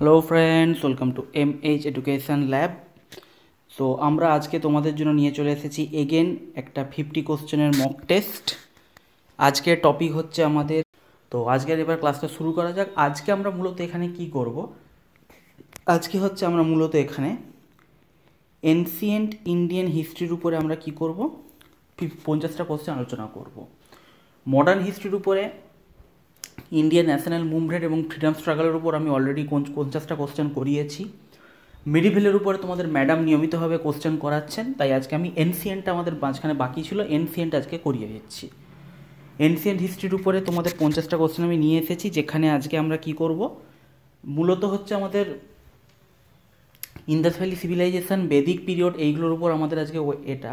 Hello friends welcome to M H education lab so আমরা আজকে তোমাদের জন্য নিয়ে চলে এসেছি এগেন একটা ফিফটি কোশ্চেনের মক টেস্ট আজকের টপিক হচ্ছে আমাদের, তো আজকের এবার ক্লাসটা শুরু করা যাক। আজকে আমরা মূলত এখানে কি করব? আজকে হচ্ছে আমরা মূলত এখানে এনসিয়েন্ট ইন্ডিয়ান হিস্ট্রির উপরে আমরা কি করব? পঞ্চাশটা কোশ্চেন আলোচনা করব। মডার্ন হিস্ট্রির উপরে ইন্ডিয়ান ন্যাশনাল মুভমেন্ট এবং ফ্রিডম স্ট্রাগলের উপর আমি অলরেডি পঞ্চাশটা কোশ্চেন করিয়েছি। মিডিভেলের উপরে তোমাদের ম্যাডাম নিয়মিতভাবে কোশ্চেন করাচ্ছেন, তাই আজকে আমি এনসিয়েন্টটা আমাদের মাঝখানে বাকি ছিল এনসিয়েন্ট আজকে করিয়ে দিচ্ছি। এনসিয়েন্ট হিস্ট্রির উপরে তোমাদের পঞ্চাশটা কোশ্চেন আমি নিয়ে এসেছি, যেখানে আজকে আমরা কি করব? মূলত হচ্ছে আমাদের Indus valley civilization Vedic period এইগুলোর উপর আমাদের আজকে এটা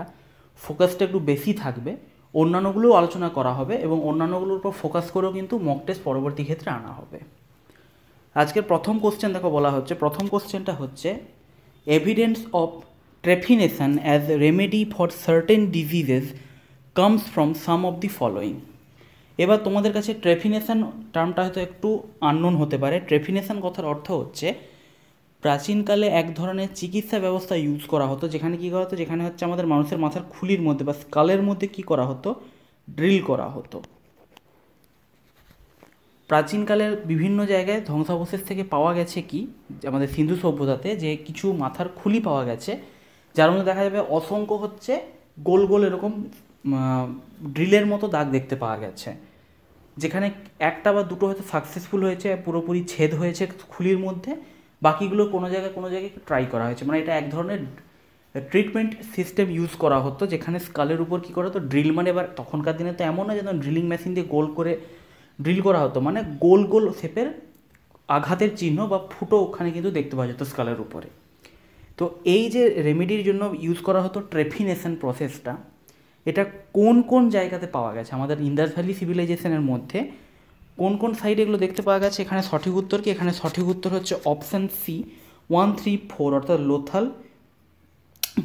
ফোকাসটা একটু বেশি থাকবে। অন্যান্যগুলোও আলোচনা করা হবে এবং অন্যান্যগুলোর উপর ফোকাস করেও কিন্তু মক টেস্ট পরবর্তী ক্ষেত্রে আনা হবে। আজকের প্রথম কোশ্চেন দেখো বলা হচ্ছে, প্রথম কোশ্চেনটা হচ্ছে evidence of trephination as remedy for certain diseases comes from some of the following এবার তোমাদের কাছে ট্রেফিনেশন টার্মটা হয়তো একটু আননোন হতে পারে। ট্রেফিনেশন কথার অর্থ হচ্ছে প্রাচীনকালে এক ধরনের চিকিৎসা ব্যবস্থা ইউজ করা হতো, যেখানে কী করা হতো? যেখানে হচ্ছে আমাদের মানুষের মাথার খুলির মধ্যে বা স্কালের মধ্যে কী করা হতো? ড্রিল করা হতো। প্রাচীনকালের বিভিন্ন জায়গায় ধ্বংসাবশেষ থেকে পাওয়া গেছে কি? আমাদের সিন্ধু সভ্যতাতে যে কিছু মাথার খুলি পাওয়া গেছে, যার মধ্যে দেখা যাবে অসংখ্য হচ্ছে গোল গোল এরকম ড্রিলের মতো দাগ দেখতে পাওয়া গেছে। যেখানে একটা বা দুটো হয়তো সাকসেসফুল হয়েছে, পুরোপুরি ছেদ হয়েছে খুলির মধ্যে বাকিগুলো কোনো জায়গায় কোনো জায়গায় ট্রাই করা হয়েছে। মানে এটা এক ধরনের ট্রিটমেন্ট সিস্টেম ইউজ করা হতো, যেখানে স্কালের উপর কী করা হতো ড্রিল মানে এবার তখনকার দিনে তো এমন না যেন ড্রিলিং মেশিন দিয়ে গোল করে ড্রিল করা হতো মানে গোল গোল শেপের আঘাতের চিহ্ন বা ফুটো ওখানে কিন্তু দেখতে পাওয়া যেত স্কালের উপরে। তো এই যে রেমেডির জন্য ইউজ করা হতো ট্রেফিনেশন প্রসেসটা এটা কোন কোন জায়গাতে পাওয়া গেছে? আমাদের ইন্দাস ভ্যালি সিভিলাইজেশনের মধ্যে কোন কোন সাইডে এগুলো দেখতে পাওয়া গেছে? এখানে সঠিক উত্তর কি? এখানে সঠিক উত্তর হচ্ছে option C one three four অর্থাৎ লোথাল,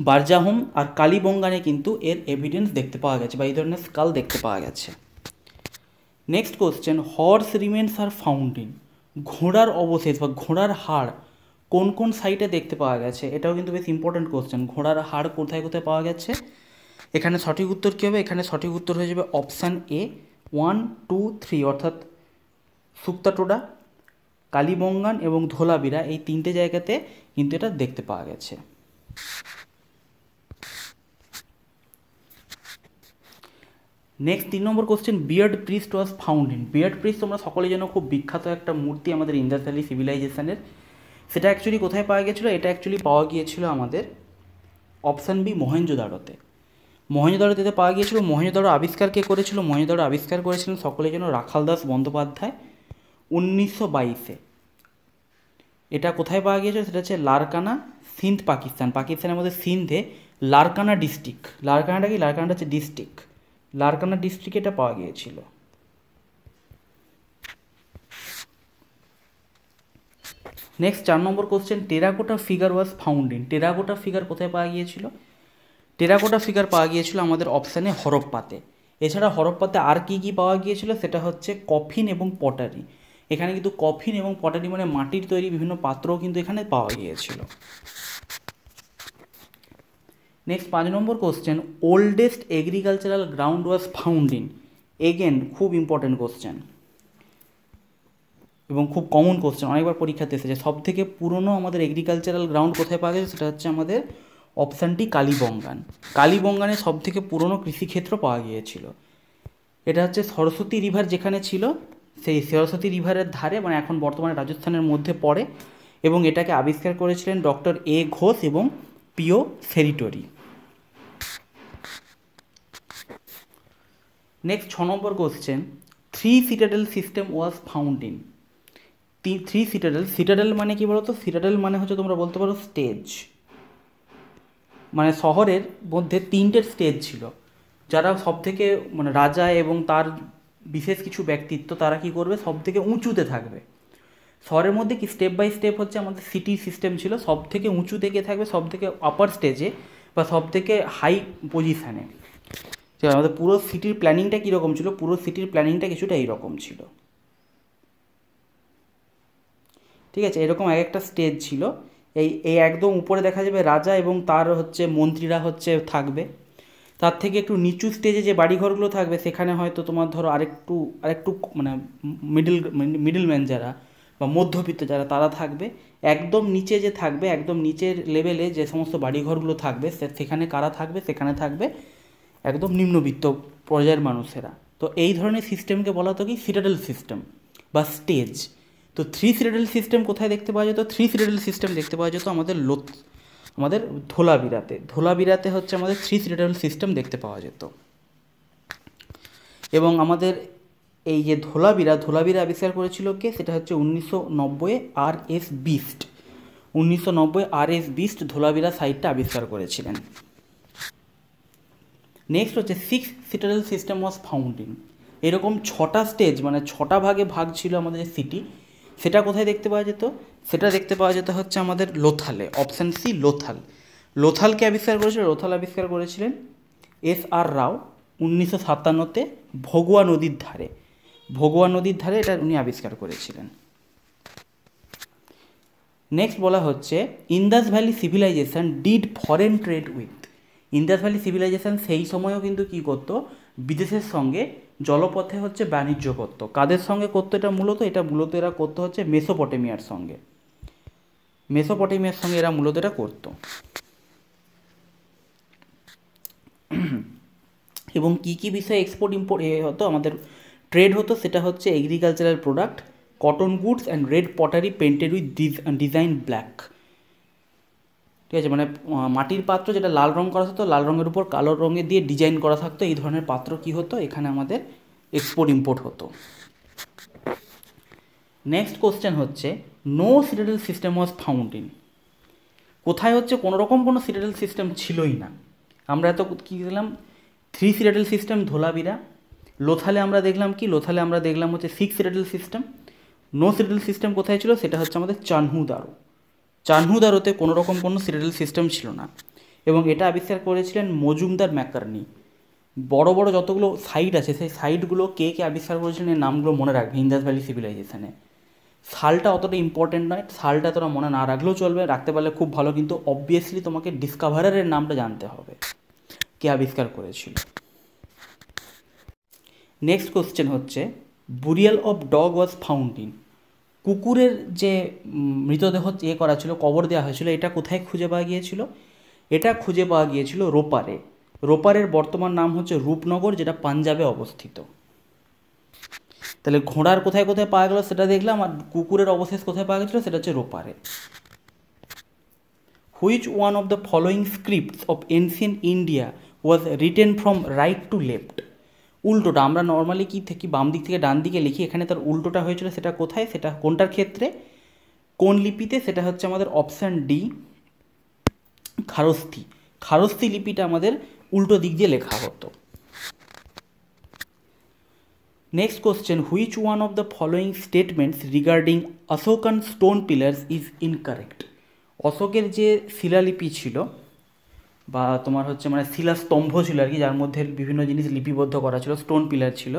বারজাহোম আর কালীবঙ্গানে কিন্তু এর এভিডেন্স দেখতে পাওয়া গেছে বা এই ধরনের স্কাল দেখতে পাওয়া গেছে। Next question horse remains are found in ঘোড়ার অবশেষ বা ঘোড়ার হাড় কোন কোন সাইটে দেখতে পাওয়া গেছে? এটাও কিন্তু বেশ ইম্পর্ট্যান্ট কোশ্চেন ঘোড়ার হাড় কোথায় কোথায় পাওয়া গেছে? এখানে সঠিক উত্তর কী হবে? এখানে সঠিক উত্তর হয়ে যাবে option A one two three অর্থাৎ সুক্তাটোডা কালীবঙ্গান এবং ধোলাবিরা এই তিনটে জায়গাতে কিন্তু এটা দেখতে পাওয়া গেছে। নেক্সট তিন নম্বর question beard priest was found in beard priest তোমরা সকলে যেন খুব বিখ্যাত একটা মূর্তি আমাদের ইন্দাস ভ্যালি সিভিলাইজেশনের সেটা অ্যাকচুয়ালি কোথায় পাওয়া গিয়েছিল এটা অ্যাকচুয়ালি পাওয়া গিয়েছিল আমাদের অপশান বি মহেঞ্জোদারোতে মহেঞ্জোদারোতে পাওয়া গিয়েছিল। মহেঞ্জোদারো আবিষ্কার কে করেছিল? মহেঞ্জোদারো আবিষ্কার করেছিলেন সকলের জন্য রাখাল দাস বন্দ্যোপাধ্যায়। উনিশশো বাইশে। এটা কোথায় পাওয়া গিয়েছিল? সেটা হচ্ছে লারকানা, সিন্ধ, পাকিস্তান। পাকিস্তানের মধ্যে সিন্ধে লারকানা ডিস্ট্রিক্ট। লারকানাটা কি? লারকানাটা হচ্ছে ডিস্ট্রিক্ট। লারকানা ডিস্ট্রিক্টে এটা পাওয়া গিয়েছিল। নেক্সট চার নম্বর question terracotta figure was found in terracotta figure কোথায় পাওয়া গিয়েছিল? টেরাকোটা ফিগার পাওয়া গিয়েছিল আমাদের অপশানে হরপ্পাতে। এছাড়া হরপ্পাতে আর কি কি পাওয়া গিয়েছিল? সেটা হচ্ছে কফিন এবং পটারি। এখানে কিন্তু কফিন এবং পটারি মানে মাটির তৈরি বিভিন্ন পাত্রও কিন্তু এখানে পাওয়া গিয়েছিল। নেক্সট পাঁচ নম্বর question oldest agricultural ground was found in again খুব ইম্পর্টেন্ট কোশ্চেন এবং খুব কমন কোশ্চেন অনেকবার পরীক্ষাতে এসেছে। সব থেকে পুরনো আমাদের এগ্রিকালচারাল গ্রাউন্ড কোথায় পাওয়া গেছে? সেটা হচ্ছে আমাদের অপশানটি কালীবঙ্গান। কালীবঙ্গানে সব থেকে পুরনো কৃষিক্ষেত্র পাওয়া গিয়েছিল। এটা হচ্ছে সরস্বতী রিভার যেখানে ছিল সেই সরস্বতী রিভারের ধারে মানে এখন বর্তমানে রাজস্থানের মধ্যে পড়ে এবং এটাকে আবিষ্কার করেছিলেন ডক্টর এ ঘোষ এবং পিও সেরিটরি। নেক্সট ছ নম্বর question three citadel system was found in three citadel citadel মানে কি বলতো? সিটাডেল মানে হচ্ছে তোমরা বলতে পারো স্টেজ মানে শহরের মধ্যে তিনটে স্টেজ ছিল। যারা সব থেকে মানে রাজা এবং তার বিশেষ কিছু ব্যক্তিত্ব তারা কি করবে? সব থেকে উঁচুতে থাকবে। শহরের মধ্যে কি স্টেপ বাই স্টেপ হচ্ছে আমাদের সিটি সিস্টেম ছিল সব থেকে উঁচু থেকে থাকবে সব থেকে আপার স্টেজে বা সব থেকে হাই পজিশানে আমাদের পুরো সিটির প্ল্যানিংটা কীরকম ছিল? পুরো সিটির প্ল্যানিংটা কিছুটা এইরকম ছিল। ঠিক আছে, এরকম এক একটা স্টেজ ছিল। এই এই একদম উপরে দেখা যাবে রাজা এবং তার হচ্ছে মন্ত্রীরা হচ্ছে থাকবে। তার থেকে একটু নিচু স্টেজে যে বাড়িঘরগুলো থাকবে, সেখানে হয়তো তোমার ধরো আরেকটু আরেকটু মানে মিডল মিডলম্যান যারা বা মধ্যবিত্ত যারা, তারা থাকবে। একদম নিচে যে থাকবে, একদম নিচের লেভেলে যে সমস্ত বাড়িঘরগুলো থাকবে সেখানে কারা থাকবে? সেখানে থাকবে একদম নিম্নবিত্ত পর্যায়ের মানুষেরা। তো এই ধরনের সিস্টেমকে বলা হতো কি? সিটাডেল সিস্টেম বা স্টেজ তো থ্রি সিটাডেল সিস্টেম কোথায় দেখতে পাওয়া যেত? থ্রি সিটাডেল সিস্টেম দেখতে পাওয়া যেত আমাদের লোথ আমাদের ধোলাবিরাতে ধোলাবিরাতে হচ্ছে আমাদের থ্রি সিটাডেল সিস্টেম দেখতে পাওয়া যেত। এবং আমাদের এই যে ধোলাবিরা ধোলাবিরা আবিষ্কার করেছিল কে? সেটা হচ্ছে উনিশশো নব্বই আর এস বিস্ট। উনিশশো নব্বই আর এস বিস্ট ধোলাবিরা সাইটটা আবিষ্কার করেছিলেন। নেক্সট হচ্ছে six citadel system was founding এরকম ছটা স্টেজ মানে ছটা ভাগে ভাগ ছিল আমাদের সিটি সেটা কোথায় দেখতে পাওয়া যেত? সেটা দেখতে পাওয়া যেত হচ্ছে আমাদের লোথালে অপশান সি লোথাল। লোথালকে আবিষ্কার করেছিল, লোথাল আবিষ্কার করেছিলেন এস আর রাও উনিশশো সাতান্নতে ভগুয়া নদীর ধারে। ভগুয়া নদীর ধারে এটা উনি আবিষ্কার করেছিলেন। নেক্সট বলা হচ্ছে Indus valley civilization did foreign trade with Indus valley civilization সেই সময়ও কিন্তু কী করতো? বিদেশের সঙ্গে জলপথে হচ্ছে বাণিজ্য করতো। কাদের সঙ্গে করতো? এটা মূলত এটা মূলত এরা করতো হচ্ছে মেসোপটেমিয়ার সঙ্গে। মেসোপটেমিয়ার সঙ্গে এরা মূলত এটা করতো। এবং কী কী বিষয়ে এক্সপোর্ট ইম্পোর্ট হতো আমাদের ট্রেড হতো সেটা হচ্ছে agricultural product cotton goods and red pottery painted with design black ঠিক আছে মানে মাটির পাত্র যেটা লাল রং করা থাকতো, লাল রঙের উপর কালো রঙে দিয়ে ডিজাইন করা থাকতো, এই ধরনের পাত্র কি হতো? এখানে আমাদের এক্সপোর্ট ইম্পোর্ট হতো। নেক্সট কোশ্চেন হচ্ছে no citadel system was found in কোথায় হচ্ছে? কোনো রকম কোনো সিটাডেল সিস্টেম ছিলই না। আমরা এত কী দিলাম থ্রি সিটাডেল সিস্টেম ধোলাবিরা। লোথালে আমরা দেখলাম কি? লোথালে আমরা দেখলাম হচ্ছে six citadel system no citadel system কোথায় ছিল? সেটা হচ্ছে আমাদের চানহুদারো। চানহুদারোতে কোনো রকম কোনো সিটাডেল সিস্টেম ছিল না। এবং এটা আবিষ্কার করেছিলেন মজুমদার ম্যাকারনি। বড় বড় যতগুলো সাইট আছে, সেই সাইটগুলো কে কে আবিষ্কার করেছিলেন? নামগুলো মনে রাখবে, ইন্দাস ভ্যালি সিভিলাইজেশনে সালটা অতটা ইম্পর্টেন্ট নয়, সালটা তোরা মনে না রাখলেও চলবে, রাখতে পারলে খুব ভালো, কিন্তু অবভিয়াসলি তোমাকে ডিসকাভারারের নামটা জানতে হবে, কে আবিষ্কার করেছিল। নেক্সট কোশ্চেন হচ্ছে burial of dog was found in কুকুরের যে মৃতদেহ ইয়ে করা ছিল, কবর দেওয়া হয়েছিল, এটা কোথায় খুঁজে পাওয়া গিয়েছিল? এটা খুঁজে পাওয়া গিয়েছিল রোপারে। রোপারের বর্তমান নাম হচ্ছে রূপনগর, যেটা পাঞ্জাবে অবস্থিত। তাহলে ঘোড়ার কোথায় কোথায় পাওয়া গেল সেটা দেখলাম আর কুকুরের অবশেষ কোথায় পাওয়া গেছিল সেটা হচ্ছে রোপারে which one of the following scripts of ancient India was written from right to left উল্টোটা আমরা নর্মালি কী থেকে বাম দিক থেকে ডান দিকে লিখি, এখানে তার উল্টোটা হয়েছিল সেটা কোথায়, সেটা কোনটার ক্ষেত্রে? কোন লিপিতে? সেটা হচ্ছে আমাদের অপশান ডি খারস্তি খারস্তি লিপিটা আমাদের উল্টো দিক দিয়ে লেখা হতো। Next question which one of the following statements regarding Ashokan stone pillars is incorrect অশোকের যে শিলালিপি ছিল বা তোমার হচ্ছে মানে শিলাস্তম্ভ ছিল আর কি, যার মধ্যে বিভিন্ন জিনিস লিপিবদ্ধ করা ছিল স্টোন পিলার ছিল,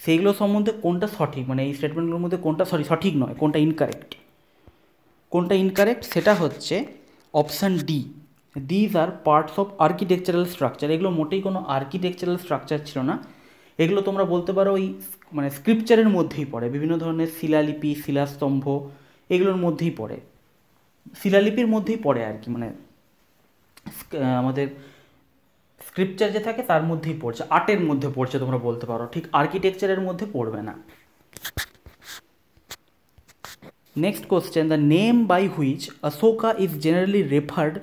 সেইগুলো সম্বন্ধে কোনটা সঠিক? মানে এই স্টেটমেন্টগুলোর মধ্যে কোনটা সরি, সঠিক নয়, কোনটা ইনকারেক্ট কোনটা ইনকারেক্ট সেটা হচ্ছে option D these are parts of architectural structure এগুলো মোটেই কোনো আর্কিটেকচারাল স্ট্রাকচার ছিল না। এগুলো তোমরা বলতে পারো ওই মানে স্ক্রিপচারের মধ্যেই পড়ে। বিভিন্ন ধরনের শিলালিপি, শিলাস্তম্ভ এগুলোর মধ্যেই পড়ে। শিলালিপির মধ্যেই পড়ে আর কি মানে আমাদের স্ক্রিপচার যে থাকে তার মধ্যেই পড়ছে। আর্টের মধ্যে পড়ছে তোমরা বলতে পারো। ঠিক আর্কিটেকচারের মধ্যে পড়বে না। Next question the name by which Ashoka is generally referred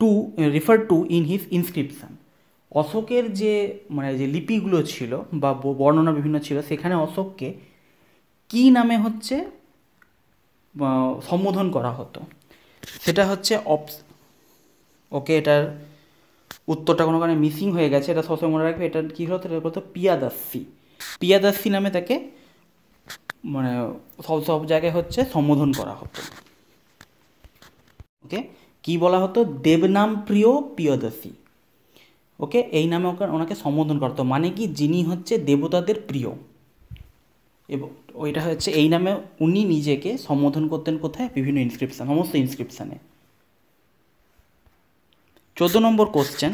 to refer to in his inscription অশোকের যে মানে যে লিপিগুলো ছিল বা বর্ণনা বিভিন্ন ছিল, সেখানে অশোককে কি নামে হচ্ছে সম্বোধন করা হতো? সেটা হচ্ছে অপ ওকে, এটার উত্তরটা কোনো কারণে মিসিং হয়ে গেছে, এটা সবসময় মনে রাখবে, এটা কী হতো, এটা বলতো পিয়াদাসি। পিয়াদাসি নামে তাকে মানে সব সব জায়গায় হচ্ছে সম্বোধন করা হতো। ওকে, কি বলা হতো? দেবনাম প্রিয় পিয়দাসী। ওকে? এই নামে ওকে, ওনাকে সম্বোধন করতো মানে কি? যিনি হচ্ছে দেবতাদের প্রিয়। এবং ওইটা হচ্ছে এই নামে উনি নিজেকে সম্বোধন করতেন কোথায়? বিভিন্ন ইনস্ক্রিপশান সমস্ত ইনস্ক্রিপশানে চোদ্দ নম্বর question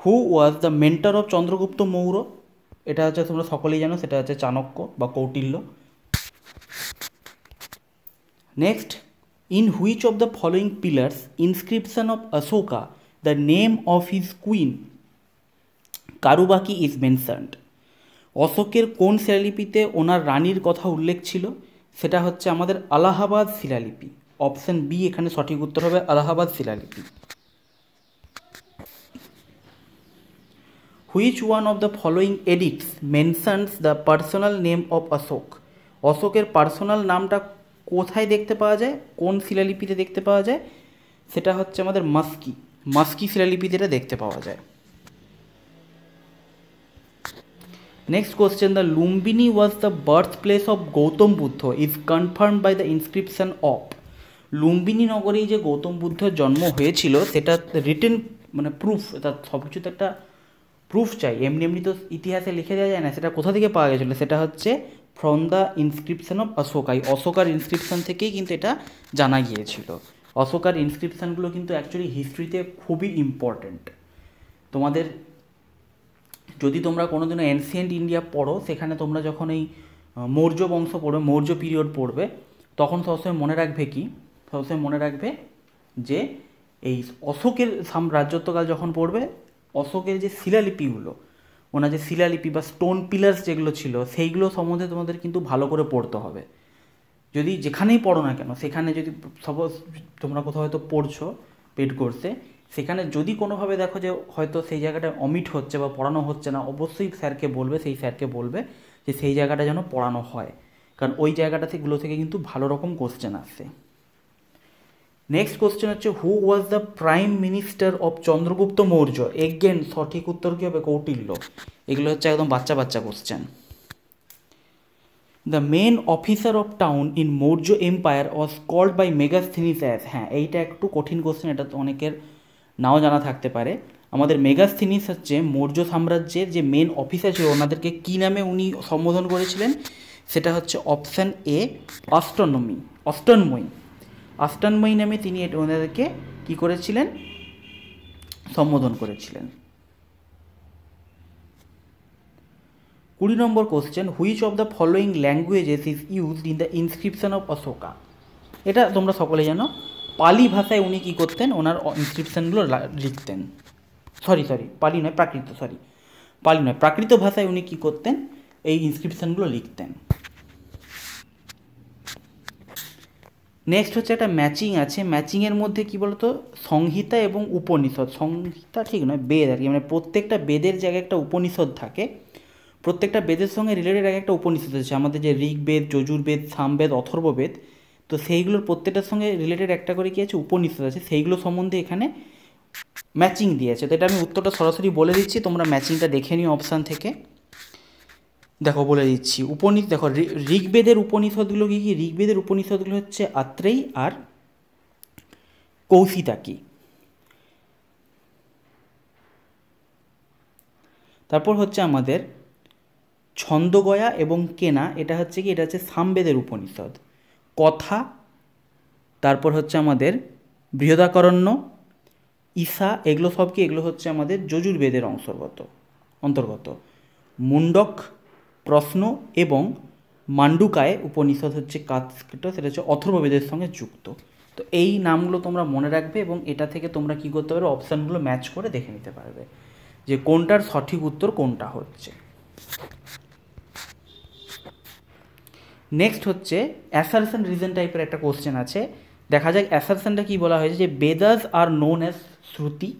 who was the mentor of Chandragupta Maurya? এটা হচ্ছে তোমরা সকলেই জানো, সেটা হচ্ছে চাণক্য বা Kautilya. Next in which of the following pillars inscription of Ashoka the name of his queen Karuvaki is mentioned অশোকের কোন শিলালিপিতে ওনার রানীর কথা উল্লেখ ছিল? সেটা হচ্ছে আমাদের আলাহাবাদ শিলালিপি। অপশান বি, এখানে সঠিক উত্তর হবে আলাহাবাদ শিলালিপি। Which one of the following edicts mentions the personal name of Ashoka অশোকের পার্সোনাল নামটা কোথায় দেখতে পাওয়া যায়? কোন শিলালিপিতে দেখতে পাওয়া যায়? সেটা হচ্ছে আমাদের মাস্কি। মাস্কি শিলালিপিতে দেখতে পাওয়া যায়। Next question, The Lumbini was the birthplace of Gautam Buddha, is confirmed by the inscription of. Lumbini নগরেই যে গৌতম বুদ্ধের জন্ম হয়েছিল, সেটা রিটেন মানে প্রুফ তার সব কিছু তো একটা প্রুফ চাই। এমনি এমনি তো ইতিহাসে লিখে দেওয়া যায় না, সেটা কোথা থেকে পাওয়া গেছিল? সেটা হচ্ছে ফ্রম দ্য ইনস্ক্রিপশন অফ অশোকাই অশোকার ইনস্ক্রিপশন থেকেই কিন্তু এটা জানা গিয়েছিল। অশোকার ইনস্ক্রিপশানগুলো কিন্তু অ্যাকচুয়ালি হিস্ট্রিতে খুবই ইম্পর্ট্যান্ট তোমাদের যদি তোমরা কোনো দিনও এনসিয়েন্ট ইন্ডিয়া পড়ো, সেখানে তোমরা যখন এই মৌর্য বংশ পড়বে, মৌর্য পিরিয়ড পড়বে, তখন সবসময় মনে রাখবে কি? সবসময় মনে রাখবে যে এই অশোকের সাম্রাজ্যত্বকাল যখন পড়বে, অশোকের যে শিলালিপিগুলো, ওনার যে শিলালিপি বা স্টোন পিলার্স যেগুলো ছিল, সেইগুলো সম্বন্ধে তোমাদের কিন্তু ভালো করে পড়তে হবে। যদি যেখানেই পড়ো না কেন, সেখানে যদি সাপোজ তোমরা কোথাও হয়তো পড়ছো পেড কোর্সে সেখানে যদি কোনোভাবে দেখো যে হয়তো সেই জায়গাটা অমিট হচ্ছে বা পড়ানো হচ্ছে না, অবশ্যই স্যারকে বলবে, সেই স্যারকে বলবে যে সেই জায়গাটা যেন পড়ানো হয়। কারণ ওই জায়গাটা সেগুলো থেকে কিন্তু ভালো রকম কোশ্চেন আসছে নেক্সট কোশ্চেন হচ্ছে who was the prime minister of Chandragupta Maurya? Again সঠিক উত্তর কী হবে? কৌটিল্য। এগুলো হচ্ছে একদম বাচ্চা বাচ্চা question the main officer of town in Maurya empire was called by Megasthenes as হ্যাঁ এইটা একটু কঠিন কোশ্চেন এটা অনেকের নাও জানা থাকতে পারে, আমাদের মেগাস্থিনিস হচ্ছে মৌর্য সাম্রাজ্যের যে মেন অফিসার ছিল, ওনাদেরকে কী নামে উনি সম্বোধন করেছিলেন? সেটা হচ্ছে অপশান এ অস্টনমি অষ্টনময়ী। অষ্টনময়ী নামে তিনি ওনাদেরকে কী করেছিলেন? সম্বোধন করেছিলেন। কুড়ি নম্বর question which of the following languages is used in the inscription of Ashoka এটা তোমরা সকলে জানো। পালি ভাষায় উনি কী করতেন? ওনার ইনস্ক্রিপশানগুলো লিখতেন। সরি সরি পালি নয়, প্রাকৃত সরি পালি নয়, প্রাকৃত ভাষায় উনি কী করতেন? এই ইনস্ক্রিপশানগুলো লিখতেন। নেক্সট হচ্ছে একটা ম্যাচিং আছে। ম্যাচিংয়ের মধ্যে কী বলতো? সংহিতা এবং উপনিষদ। সংহিতা ঠিক নয়, বেদ আর কি। মানে প্রত্যেকটা বেদের জায়গায় একটা উপনিষদ থাকে, প্রত্যেকটা বেদের সঙ্গে রিলেটেড এক একটা উপনিষদ আছে। আমাদের যে ঋগ্বেদ, যজুর্বেদ, সামবেদ, অথর্ববেদ তো সেইগুলোর প্রত্যেকটার সঙ্গে রিলেটেড একটা করে কি আছে? উপনিষদ আছে। সেইগুলো সম্বন্ধে এখানে ম্যাচিং দিয়েছে। তো এটা আমি উত্তরটা সরাসরি বলে দিচ্ছি। তোমরা ম্যাচিংটা দেখে নিও অপশান থেকে। দেখো, বলে দিচ্ছি। উপনিষ দেখো ঋগ্বেদের উপনিষদগুলো কি কি? ঋগ্বেদের উপনিষদগুলো হচ্ছে আত্রেই আর কৌশিতাকি তারপর হচ্ছে আমাদের ছন্দগয়া এবং কেনা। এটা হচ্ছে কি? এটা হচ্ছে সামবেদের উপনিষদ। কথা, তারপর হচ্ছে আমাদের বৃহদাকরণ্য ঈশা এগুলো সব কি? এগুলো হচ্ছে আমাদের যজুর্বেদের অন্তর্গত অন্তর্গত। মুন্ডক, প্রশ্ন এবং মান্ডুকায় উপনিষদ হচ্ছে কাজটা সেটা হচ্ছে অথর্ববেদের সঙ্গে যুক্ত। তো এই নামগুলো তোমরা মনে রাখবে এবং এটা থেকে তোমরা কী করতে পারবে? অপশানগুলো ম্যাচ করে দেখে নিতে পারবে যে কোনটার সঠিক উত্তর কোনটা হচ্ছে। নেক্সট হচ্ছে অ্যাসারশন রিজন টাইপের একটা কোশ্চেন আছে। দেখা যাক অ্যাসারশনটা কী বলা হয়েছে যে Vedas are known as Shruti.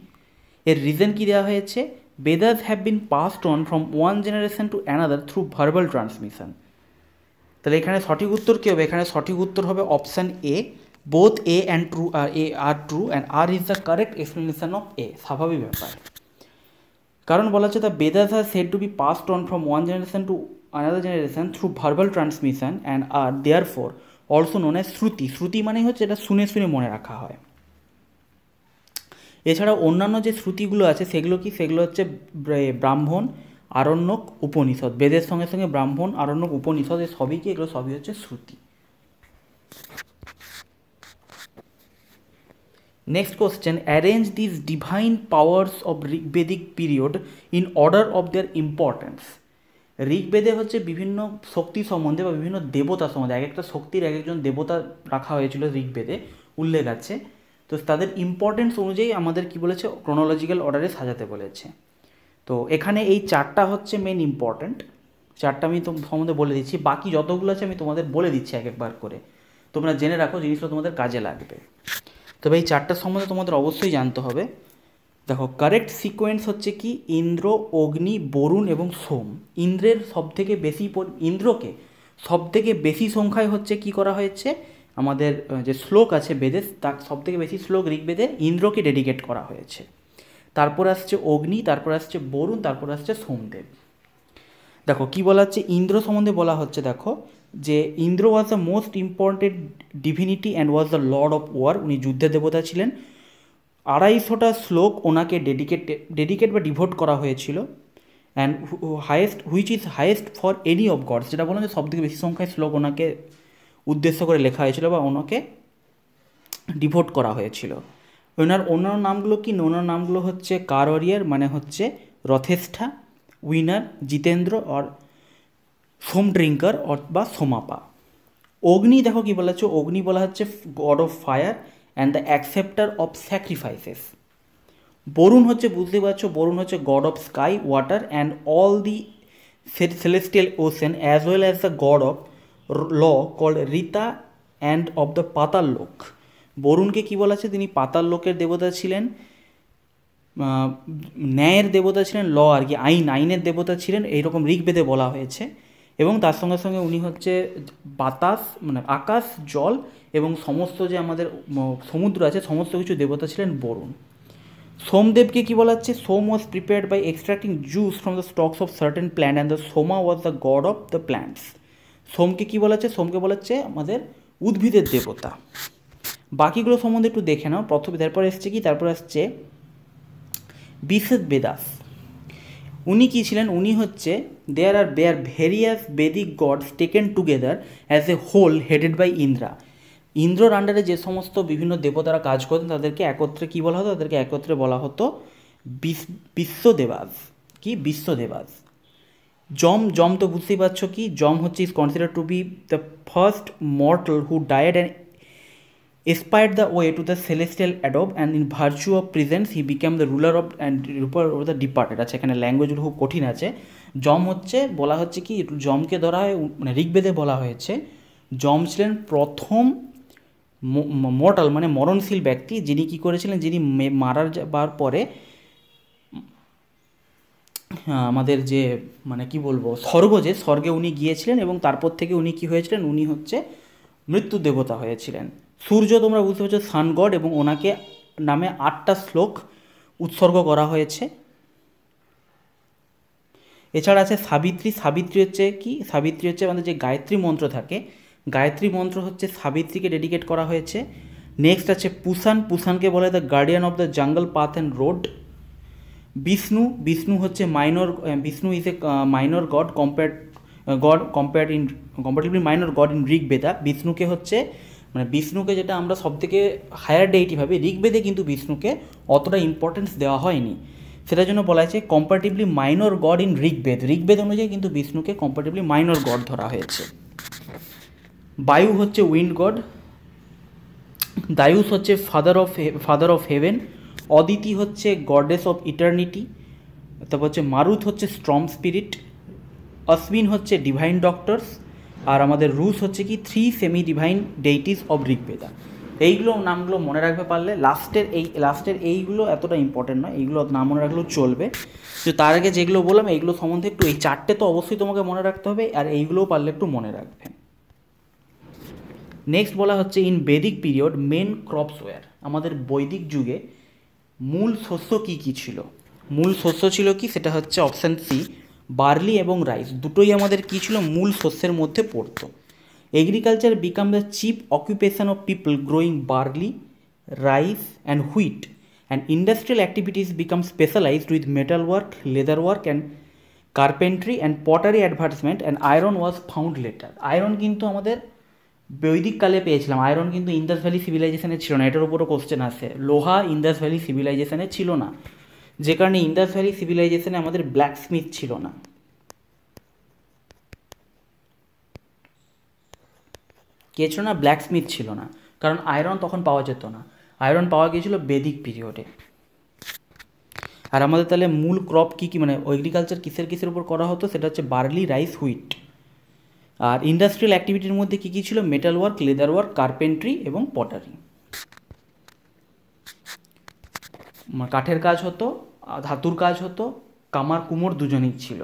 এর রিজন কী দেওয়া হয়েছে? Vedas have been passed on from one generation to another through verbal transmission তাহলে এখানে সঠিক উত্তর কী হবে? এখানে সঠিক উত্তর হবে option A both A and true R A R true and R is the correct explanation of A স্বাভাবিক ব্যাপার। কারণ বলা হচ্ছে the Vedas are said to be passed on from one generation to another generation through verbal transmission and are therefore, also known as shruti shruti মানে হচ্ছে এটা শুনে শুনে মনে রাখা হয়। এছাড়া অন্যান্য যে শ্রুতিগুলো আছে, সেগুলো কি? সেগুলো হচ্ছে ব্রাহ্মণ, আরণ্যক উপনিষদ। বেদের সঙ্গে সঙ্গে ব্রাহ্মণ, আরণ্যক উপনিষদ, এ সবই কি? এগুলো সবই হচ্ছে shruti. Next question arrange this divine powers of Rigvedic period in order of their importance ঋগ্বেদে হচ্ছে বিভিন্ন শক্তি সম্বন্ধে বা বিভিন্ন দেবতা সম্বন্ধে, এক একটা শক্তির এক একজন দেবতা রাখা হয়েছিল ঋগ্বেদে, উল্লেখ আছে। তো তাদের ইম্পর্টেন্স অনুযায়ী আমাদের কি বলেছে? ক্রোনোলজিক্যাল অর্ডারে সাজাতে বলেছে। তো এখানে এই চারটা হচ্ছে মেন ইম্পর্ট্যান্ট চারটা আমি তো সম্বন্ধে বলে দিচ্ছি। বাকি যতগুলো আছে আমি তোমাদের বলে দিচ্ছি এক একবার করে। তোমরা জেনে রাখো জিনিসটা তোমাদের কাজে লাগবে। তবে এই চারটার সম্বন্ধে তোমাদের অবশ্যই জানতে হবে। দেখো কারেক্ট সিকোয়েন্স হচ্ছে কি? ইন্দ্র, অগ্নি, বরুণ এবং সোম। ইন্দ্রের সব থেকে বেশি ইন্দ্রকে সব থেকে বেশি সংখ্যায় হচ্ছে কি করা হয়েছে? আমাদের যে শ্লোক আছে বেদের, তার সব থেকে বেশি শ্লোক ঋগ্বেদে ইন্দ্রকে ডেডিকেট করা হয়েছে। তারপর আসছে অগ্নি, তারপর আসছে বরুণ, তারপর আসছে সোমদেব। দেখো, কি বলা হচ্ছে? ইন্দ্র সম্বন্ধে বলা হচ্ছে, দেখো, যে Indra was the most important divinity and was the lord of war উনি যুদ্ধের দেবতা ছিলেন। আড়াইশোটা শ্লোক ওনাকে ডেডিকেট ডেডিকেট বা ডিভোট করা হয়েছিল। And highest which is highest for any of gods যেটা বললাম যে সবথেকে বেশি সংখ্যায় শ্লোক ওনাকে উদ্দেশ্য করে লেখা হয়েছিল বা ওনাকে ডিভোট করা হয়েছিল। ওনার অন্যান্য নামগুলো কি? ওনার নামগুলো হচ্ছে কারওয়ারিয়ার মানে হচ্ছে Rathestha, winner, Jitendra or Soma drinker বা সোমাপা। অগ্নি, দেখো কি বলা হচ্ছে অগ্নি বলা হচ্ছে god of fire and the acceptor of sacrifices Varuna হচ্ছে, বুঝতে পারছ বরুণ হচ্ছে god of sky water and all the celestial ocean as well as the god of law called Rita and of the Patal Lok বরুণকে কী বলা আছে? তিনি পাতাল লোকের দেবতা ছিলেন ন্যায়ের দেবতা ছিলেন ল আর কি, আইন, আইনের দেবতা ছিলেন, এইরকম ঋগ্বেদে বলা হয়েছে। এবং তার সঙ্গে সঙ্গে উনি হচ্ছে বাতাস মানে আকাশ, জল এবং সমস্ত যে আমাদের সমুদ্র আছে, সমস্ত কিছু দেবতা ছিলেন বরুণ। সোমদেবকে কী বলা হচ্ছে? Soma was prepared by extracting juice from the stalks of certain plant and the Soma was the god of the plants সোমকে কী বলা হচ্ছে? সোমকে বলা হচ্ছে আমাদের উদ্ভিদের দেবতা। বাকিগুলো সম্বন্ধে একটু দেখে নাও। প্রথমে তারপর এসছে কি? তারপর আসছে বিশেষ বেদাস উনি কী ছিলেন? উনি হচ্ছে there are bear various Vedic gods taken together as a whole headed by Indra ইন্দ্রর আন্ডারে যে সমস্ত বিভিন্ন দেবতারা কাজ করতেন, তাদেরকে একত্রে কী বলা হতো? তাদেরকে একত্রে বলা হতো বিশ্বদেবাস। কি? বিশ্বদেবাস। জম জম তো বুঝতেই পারছ কি? জম হচ্ছে is consider to be the first mortal who died and এসপায়ার্ড the way to the celestial অ্যাডব and in virtue of presence he became the ruler of and রুপার অফ দ্য ডিপার্টেড আছে এখানে ল্যাঙ্গুয়েজগুলো খুব কঠিন আছে। জম হচ্ছে, বলা হচ্ছে কি জমকে ধরা হয় মানে ঋগ্বেদে বলা হয়েছে জম ছিলেন প্রথম মর্টাল মানে মরণশীল ব্যক্তি যিনি কী করেছিলেন? যিনি মারার যাবার পরে আমাদের যে মানে কি বলব, স্বর্গ যে, স্বর্গে উনি গিয়েছিলেন এবং তারপর থেকে উনি কি হয়েছিলেন? উনি হচ্ছে মৃত্যু দেবতা হয়েছিলেন। সূর্য তোমরা বুঝতে পারছ সান গড এবং ওনাকে নামে আটটা শ্লোক উৎসর্গ করা হয়েছে। এছাড়া আছে সাবিত্রী। সাবিত্রী হচ্ছে কি? সাবিত্রী হচ্ছে আমাদের যে গায়ত্রী মন্ত্র থাকে গায়ত্রী মন্ত্র হচ্ছে সাবিত্রীকে ডেডিকেট করা হয়েছে। নেক্সট আছে পুসান। পুসানকে বলে the guardian of the jungle path and road Vishnu. Vishnu হচ্ছে minor Vishnu is a minor god compare god compare in comparatively minor god in Rigveda. বিষ্ণুকে হচ্ছে মানে বিষ্ণুকে যেটা আমরা সব থেকে হায়ার ডেইটি ভাবি, ঋগ্বেদে কিন্তু বিষ্ণুকে অতটা ইম্পর্টেন্স দেওয়া হয়নি। সেটার জন্য বলা হয়েছে comparatively minor god in Rigveda. Rigveda অনুযায়ী কিন্তু বিষ্ণুকে কম্পারেটিভলি মাইনর গড ধরা হয়েছে। বায়ু হচ্ছে উইন্ড গড, দায়ুস হচ্ছে father of father of heaven, Aditi হচ্ছে গডেস অফ ইটার্নিটি, তারপর হচ্ছে মারুত হচ্ছে স্ট্রং স্পিরিট, অশ্বিন হচ্ছে ডিভাইন ডক্টরস, আর আমাদের রুস হচ্ছে কি three semi divine deities of Rigveda. এইগুলো নামগুলো মনে রাখবে পারলে, লাস্টের এই, লাস্টের এইগুলো এতটা ইম্পর্টেন্ট নয়, এইগুলো না মনে রাখলেও চলবে। তো তার আগে যেগুলো বললাম, এইগুলো সম্বন্ধে একটু, এই চারটে তো অবশ্যই তোমাকে মনে রাখতে হবে, আর এইগুলোও পারলে একটু মনে রাখবে নেক্সট বলা হচ্ছে in Vedic period main crops were আমাদের বৈদিক যুগে মূল শস্য কী কী ছিল? মূল শস্য ছিল কি? সেটা হচ্ছে অপশান সি বার্লি এবং রাইস দুটোই আমাদের কী ছিল? মূল শস্যের মধ্যে পড়তো। Agriculture became the chief occupation of people growing barley rice and wheat and industrial activities became specialised with metal work leather work and carpentry and pottery advertisement and iron was found later iron কিন্তু আমাদের বৈদিক কালে পেয়েছিলাম। Iron কিন্তু Indas valley সিভিলাইজেশনে ছিল না, এটার উপরও কোশ্চেন আসে লোহা ইন্দাস ভ্যালি সিভিলাইজেশনে ছিল না। যে কারণে ইন্দাস ভ্যালি সিভিলাইজেশনে আমাদের ব্ল্যাক স্মিথ ছিল না। কে ছিল না? ব্ল্যাক স্মিথ ছিল না। কারণ আয়রন তখন পাওয়া যেত না। আয়রন পাওয়া গিয়েছিল বেদিক পিরিয়ডে আর আমাদের তাহলে মূল ক্রপ কী কী? মানে এগ্রিকালচার কিসের কিসের উপর করা হতো? সেটা হচ্ছে বার্লি রাইস হুইট আর ইন্ডাস্ট্রিয়াল অ্যাক্টিভিটির মধ্যে কী কী ছিল? Metal work leather work carpentry এবং পটারি কাঠের কাজ হতো ধাতুর কাজ হতো, কামার কুমোর দুজনেই ছিল।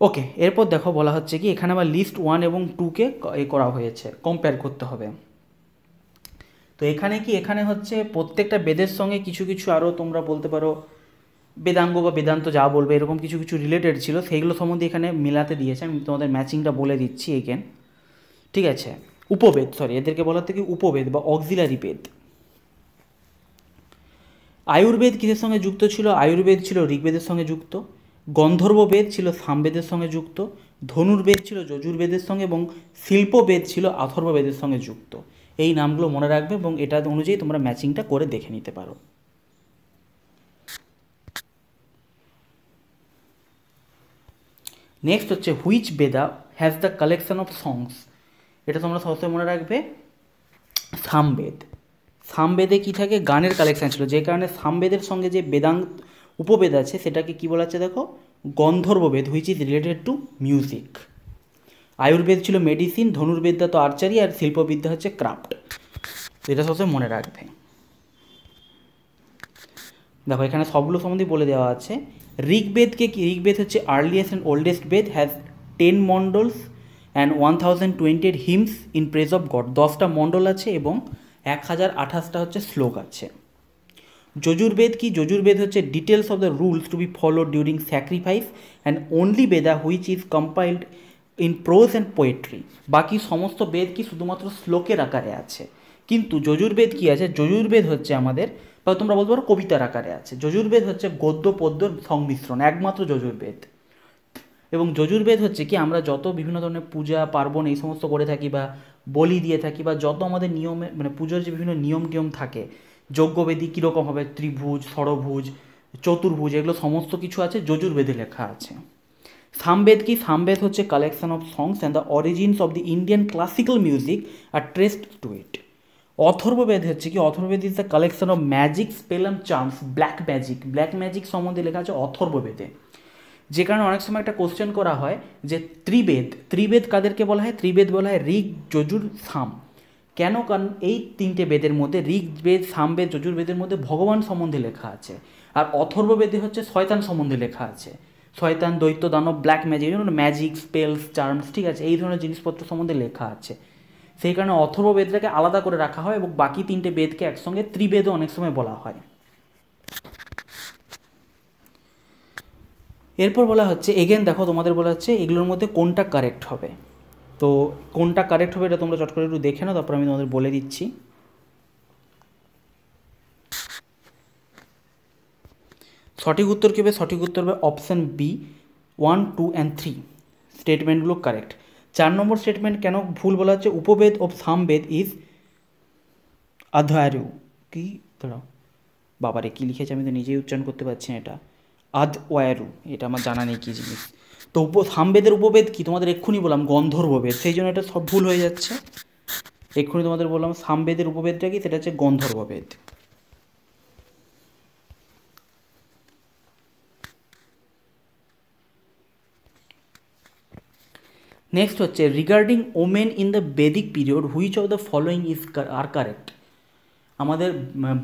ওকে, এরপর দেখো বলা হচ্ছে কি, এখানে আবার লিস্ট ওয়ান এবং টুকে এ করা হয়েছে কম্পেয়ার করতে হবে। তো এখানে কি, এখানে হচ্ছে প্রত্যেকটা বেদের সঙ্গে কিছু কিছু আরও তোমরা বলতে পারো বেদাঙ্গ বা বেদান্ত যা বলবে, এরকম কিছু কিছু রিলেটেড ছিল, সেইগুলো সম্বন্ধে এখানে মেলাতে দিয়েছে, আমি তোমাদের ম্যাচিংটা বলে দিচ্ছি এগেন ঠিক আছে? উপবেদ সরি এদেরকে বলা থেকে উপবেদ বা অক্সিলারি বেদ। আয়ুর্বেদ কিসের সঙ্গে যুক্ত ছিল? আয়ুর্বেদ ছিল ঋগ্বেদের সঙ্গে যুক্ত গন্ধর্ব বেদ ছিল সামবেদের সঙ্গে যুক্ত, ধনুর্বেদ ছিল যজুর্বেদের সঙ্গে এবং শিল্পবেদ ছিল আথর্ববেদের সঙ্গে যুক্ত। এই নামগুলো মনে রাখবে এবং এটা অনুযায়ী তোমরা ম্যাচিংটা করে দেখে নিতে পারো। নেক্সট হচ্ছে which Veda has the collection of songs এটা তোমরা সবসময় মনে রাখবে সামবেদ সামবেদে কী থাকে? গানের কালেকশান ছিল। যে কারণে সামবেদের সঙ্গে যে বেদাঙ্গ উপবেদ আছে, সেটাকে কী বলা হচ্ছে দেখো? Gandharvaveda which is related to music Ayurveda ছিল মেডিসিন ধনুর্বিদ্যা তো আর্চারি আর শিল্পবিদ্যা হচ্ছে ক্রাফট এটা সবসময় মনে রাখবে। দেখো, এখানে সবগুলো সম্বন্ধে বলে দেওয়া আছে। ঋগ্বেদকে কি ঋগ্বেদ হচ্ছে earliest and oldest Veda has ten mandals and one thousand twenty eight hymns in praise of god দশটা মণ্ডল আছে এবং এক হাজার আঠাশটা হচ্ছে শ্লোক আছে। যজুর্বেদ কি? যজুর্বেদ হচ্ছে details of the rules to be follow during sacrifice and only Veda which is compiled in prose and poetry বাকি সমস্ত বেদ কি শুধুমাত্র শ্লোকের আকারে আছে? কিন্তু যজুর্বেদ কি আছে? যজুর্বেদ হচ্ছে আমাদের, বা তোমরা বলতে পারো কবিতার আকারে আছে। যজুর্বেদ হচ্ছে গদ্য পদ্যর সংমিশ্রণ, একমাত্র যজুর্বেদ। এবং যজুর্বেদ হচ্ছে কি, আমরা যত বিভিন্ন ধরনের পূজা, পার্বণ এই সমস্ত করে থাকি বা বলি দিয়ে থাকি বা যত আমাদের নিয়মে মানে পুজোর যে বিভিন্ন নিয়ম টিয়ম থাকে, যজ্ঞবেদী কীরকম হবে? ত্রিভুজ, ষড়ভুজ, চতুর্ভুজ, এগুলো সমস্ত কিছু আছে, যজুর্বেদে লেখা আছে। সামবেদ কি? সামবেদ হচ্ছে collection of songs and the origins of the Indian classical music are traced to it Atharvaveda হচ্ছে কি, Atharvaveda is the collection of magic spell and charms black magic black magic সম্বন্ধে লেখা আছে অথর্ববেদে। যে কারণে অনেক সময় একটা কোশ্চেন করা হয় যে ত্রিবেদ ত্রিবেদ কাদেরকে বলা হয়? ত্রিবেদ বলা হয় ঋগ, যজুর, সাম। কেন? কারণ এই তিনটে বেদের মধ্যে, ঋগ, বেদ সামবেদ যজুর্বেদের মধ্যে ভগবান সম্বন্ধে লেখা আছে। আর অথর্ববেদে হচ্ছে শয়তান সম্বন্ধে লেখা আছে। শয়তান, দৈত্য, দানব black magic magic spells charms ঠিক আছে? এই ধরনের জিনিসপত্র সম্বন্ধে লেখা আছে। সেই কারণে অথর্ব বেদটাকে আলাদা করে রাখা হয় এবং বাকি তিনটে বেদকে একসঙ্গে ত্রিবেদও অনেক সময় বলা হয়। এরপর বলা হচ্ছে এগেন দেখো তোমাদের বলা হচ্ছে, এগুলোর মধ্যে কোনটা কারেক্ট হবে? তো কোনটা কারেক্ট হবে এটা তোমরা চট করে একটু দেখে নাও, তারপর আমি তোমাদের বলে দিচ্ছি। সঠিক উত্তর কী হবে? সঠিক উত্তর হবে option B one two and three স্টেটমেন্টগুলো correct চার নম্বর স্টেটমেন্ট কেন ভুল বলা হচ্ছে? উপবেদ অফ সামবেদ ইজ আধারু কি? দাঁড়াও। বাবারে, কী লিখেছে? আমি তো নিজেই উচ্চারণ করতে পারছি না এটা। আধ ওয়ারু এটা আমার জানা নেই কী জিনিস। তো উপ, সামবেদের উপবেদ কি? তোমাদের এক্ষুনি বললাম, গন্ধর্ববেদ। সেই জন্য এটা সব ভুল হয়ে যাচ্ছে। এক্ষুনি তোমাদের বললাম, সামবেদের উপবেদটা কি? সেটা হচ্ছে গন্ধর্ববেদ। নেক্সট হচ্ছে regarding women in the Vedic period which of the following is are correct আমাদের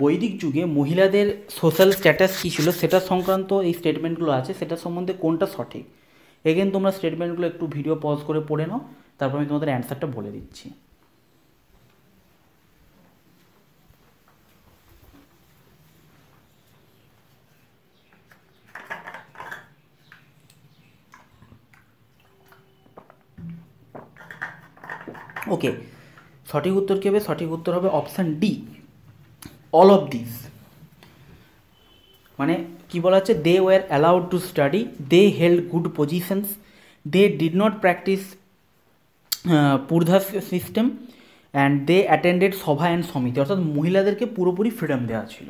বৈদিক যুগে মহিলাদের সোশ্যাল স্ট্যাটাস কী ছিল? সেটা সংক্রান্ত এই স্টেটমেন্টগুলো আছে। সেটা সম্বন্ধে কোনটা সঠিক? এগেন তোমরা স্টেটমেন্টগুলো একটু ভিডিও পজ করে পড়ে নাও। তারপর আমি তোমাদের অ্যান্সারটা বলে দিচ্ছি। ওকে সঠিক উত্তর কী হবে? সঠিক উত্তর হবে option D all of this মানে কি বলা হচ্ছে? They were allowed to study they held good positions they did not practice purdah system and they attended sabha and samiti অর্থাৎ মহিলাদেরকে পুরোপুরি ফ্রিডম দেওয়া ছিল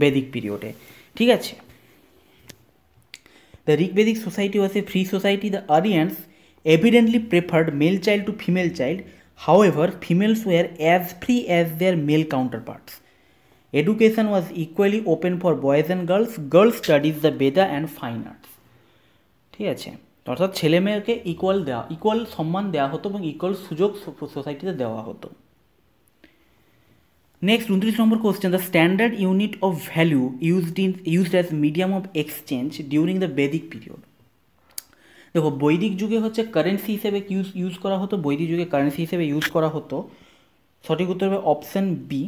বেদিক পিরিয়ডে ঠিক আছে? The Rigvedic society was a free society the Aryans evidently preferred male child to female child. However, females were as free as their male counterparts. Education was equally open for boys and girls. Girls studies the Veda and fine arts. ঠিক আছে অর্থাৎ ছেলে মেয়েকে equal দেওয়া equal সম্মান দেওয়া হতো এবং ইকুয়াল সুযোগ সোসাইটিতে দেওয়া হতো নেক্সট উনত্রিশ number question the standard unit of value used in used as medium of exchange during the Vedic period দেখো, বৈদিক যুগে হচ্ছে কারেন্সি হিসেবে ইউজ ইউজ করা হতো, বৈদিক যুগে কারেন্সি হিসেবে ইউজ করা হতো। সঠিক উত্তর হবে option B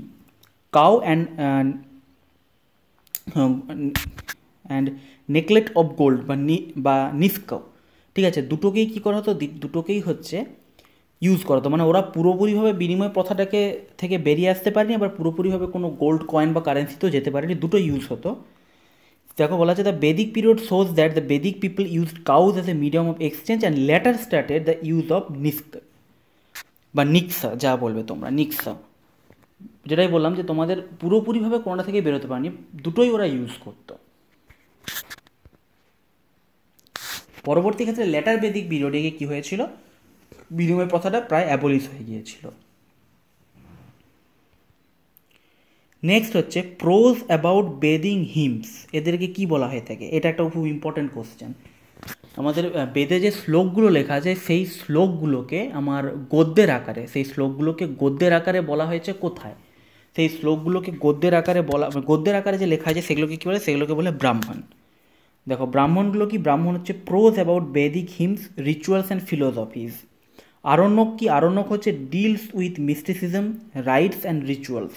cow and and necklet of gold বা নি, বা নিস্কাউ ঠিক আছে, দুটোকেই কী করা হতো? দুটোকেই হচ্ছে ইউজ করা হতো। মানে ওরা পুরোপুরিভাবে বিনিময় প্রথাটাকে থেকে বেরিয়ে আসতে পারেনি, আবার পুরোপুরিভাবে কোনো গোল্ড কয়েন বা কারেন্সিতেও যেতে পারেনি দুটো ইউজ হতো। দেখো বলা আছে the Vedic period shows that the Vedic people use cows as a medium of exchange and later started the use of nishka বা নিক্সা যা বলবে তোমরা নিক্সা যেটাই বললাম যে তোমাদের পুরোপুরিভাবে কোনোটা থেকে বেরোতে পারেনি, দুটোই ওরা ইউজ করতো। পরবর্তী ক্ষেত্রে লেটার বেদিক পিরিয়ডে গিয়ে কী হয়েছিল? বিনিময় প্রথাটা প্রায় অ্যাবলিশ হয়ে গিয়েছিল। নেক্সট হচ্ছে প্রোজ অ্যাবাউট বেদিং হিমস এদেরকে কি বলা হয়ে থাকে? এটা একটা খুব ইম্পর্ট্যান্ট কোশ্চেন আমাদের বেদে যে শ্লোকগুলো লেখা আছে, সেই শ্লোকগুলোকে আমার গদ্যের আকারে, সেই শ্লোকগুলোকে গদ্যের আকারে বলা হয়েছে কোথায়? সেই শ্লোকগুলোকে গদ্যের আকারে বলা, গদ্যের আকারে যে লেখা আছে, সেগুলোকে কী বলে? সেগুলোকে বলে ব্রাহ্মণ। দেখো, ব্রাহ্মণগুলো কি? ব্রাহ্মণ হচ্ছে prose about Vedic hymns rituals and philosophies Aranyaka কি? আরণ্যক হচ্ছে deals with mysticism rites and rituals